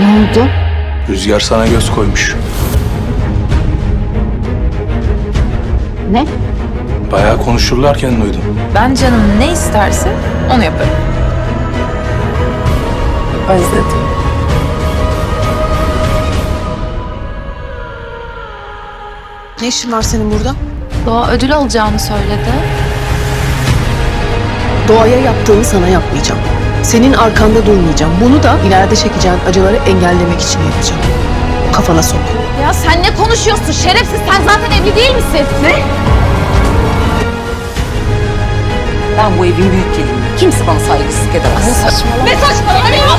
Ne oldu? Rüzgar sana göz koymuş. Ne? Bayağı konuşurlarken duydum. Ben canım ne isterse onu yaparım. Özledim. Ne işin var senin burada? Doğa ödül alacağını söyledi. Doğaya yaptığını sana yapmayacağım. Senin arkanda durmayacağım. Bunu da ileride çekeceğin acıları engellemek için yapacağım. Kafana sok. Ya sen ne konuşuyorsun? Şerefsiz sen zaten evli değil misin? Ne? Ben bu evin büyük geliniyim. Kimse bana saygısızlık edemez. Ne saçmalama? Ne saçmalama?